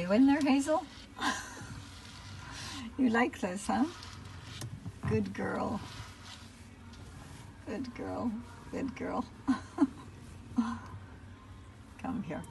you in there, Hazel? you like this, huh? Good girl. Good girl. Good girl. Come here.